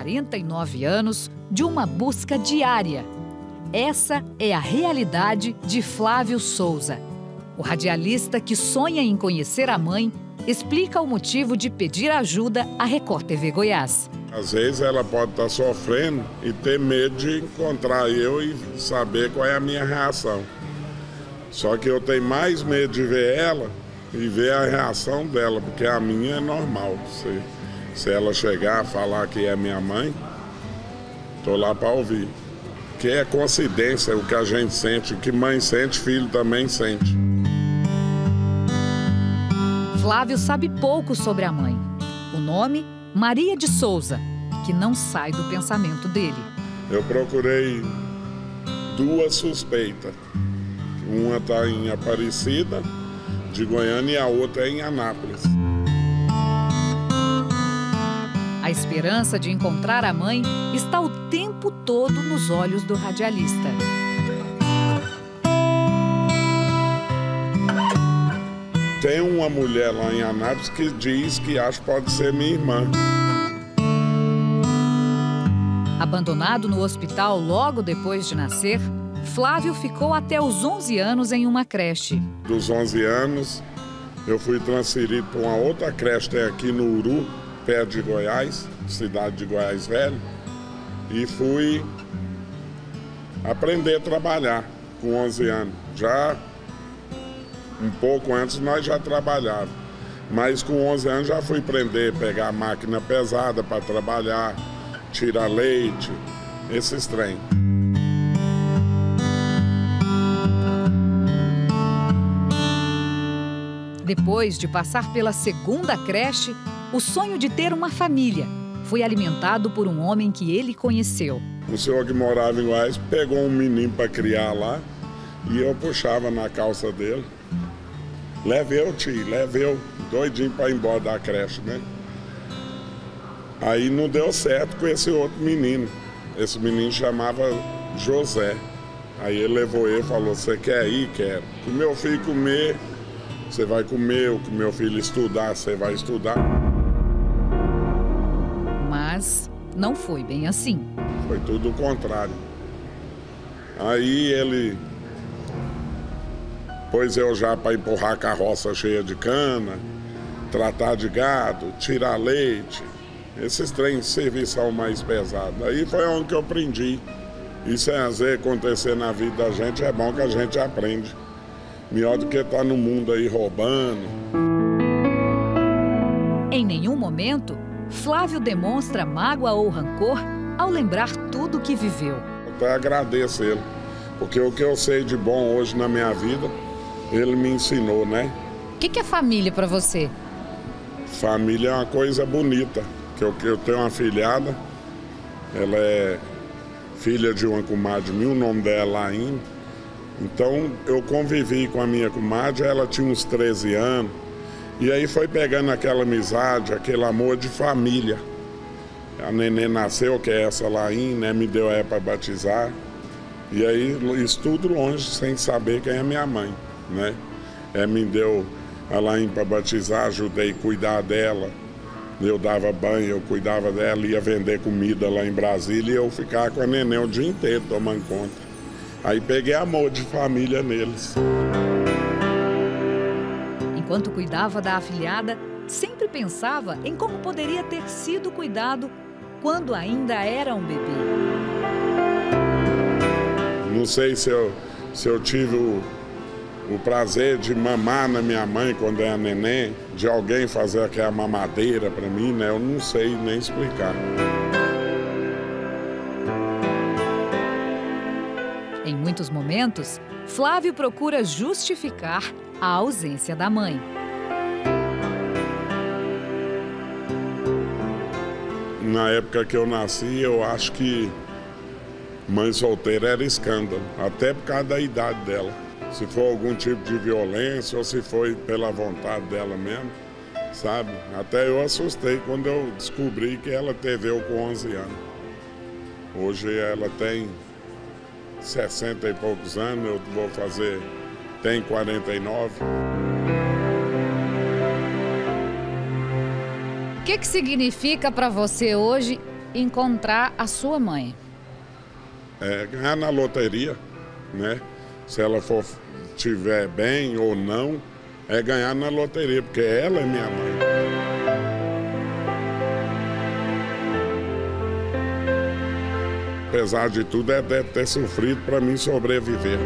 49 anos de uma busca diária. Essa é a realidade de Flávio Souza. O radialista que sonha em conhecer a mãe explica o motivo de pedir ajuda à Record TV Goiás. Às vezes ela pode estar sofrendo e ter medo de encontrar eu e saber qual é a minha reação. Só que eu tenho mais medo de ver ela e ver a reação dela, porque a minha é normal. Se ela chegar a falar que é minha mãe, estou lá para ouvir. Que é coincidência o que a gente sente, o que mãe sente, filho também sente. Flávio sabe pouco sobre a mãe. O nome, Maria de Souza, que não sai do pensamento dele. Eu procurei duas suspeitas. Uma está em Aparecida, de Goiânia, e a outra é em Anápolis. A esperança de encontrar a mãe está o tempo todo nos olhos do radialista. Tem uma mulher lá em Anápolis que diz que acho que pode ser minha irmã. Abandonado no hospital logo depois de nascer, Flávio ficou até os 11 anos em uma creche. Dos 11 anos, eu fui transferido para uma outra creche aqui no Uru, perto de Goiás, cidade de Goiás Velho, e fui aprender a trabalhar com 11 anos. Já um pouco antes nós já trabalhávamos. Mas com 11 anos já fui aprender a pegar máquina pesada para trabalhar, tirar leite, esses trem. Depois de passar pela segunda creche, o sonho de ter uma família foi alimentado por um homem que ele conheceu. O senhor que morava em Goiás pegou um menino para criar lá e eu puxava na calça dele. Leve eu, tio, leve eu, doidinho para ir embora da creche, né? Aí não deu certo com esse outro menino. Esse menino chamava José. Aí ele levou ele e falou: Você quer ir? Quero. Que meu filho comer, você vai comer. O meu filho estudar, você vai estudar. Mas não foi bem assim. Foi tudo o contrário. Aí ele Pois eu já para empurrar a carroça cheia de cana, tratar de gado, tirar leite, esses trens são mais pesados. Aí foi onde que eu aprendi. Isso é às vezes acontecer na vida da gente, é bom que a gente aprende. Melhor do que estar tá no mundo aí roubando. Em nenhum momento, Flávio demonstra mágoa ou rancor ao lembrar tudo o que viveu. Eu até agradeço ele, porque o que eu sei de bom hoje na minha vida, ele me ensinou, né? O que, que é família para você? Família é uma coisa bonita. Que eu, eu tenho uma filhada, ela é filha de uma comadre minha, o nome dela ainda. Então eu convivi com a minha comadre, ela tinha uns 13 anos. E aí foi pegando aquela amizade, aquele amor de família. A neném nasceu, que é essa Laim, né? Me deu é para batizar. E aí, isso tudo longe, sem saber quem é minha mãe né? É, me deu a Laim para batizar, ajudei a cuidar dela. Eu dava banho, eu cuidava dela, ia vender comida lá em Brasília e eu ficava com a neném o dia inteiro tomando conta. Aí peguei amor de família neles. Enquanto cuidava da afilhada, sempre pensava em como poderia ter sido cuidado quando ainda era um bebê. Não sei se eu, se eu tive o, o prazer de mamar na minha mãe quando era neném, de alguém fazer aquela mamadeira para mim, né? Eu não sei nem explicar. Em muitos momentos, Flávio procura justificar a ausência da mãe. Na época que eu nasci, eu acho que mãe solteira era escândalo, até por causa da idade dela se for algum tipo de violência ou se foi pela vontade dela mesmo, sabe? Até eu assustei quando eu descobri que ela teve eu com 11 anos. Hoje ela tem 60 e poucos anos, eu vou fazer, tem 49. O que, que significa para você hoje encontrar a sua mãe? É ganhar na loteria, né? Se ela for tiver bem ou não, é ganhar na loteria, porque ela é minha mãe. Apesar de tudo, é ter sofrido para mim sobreviver.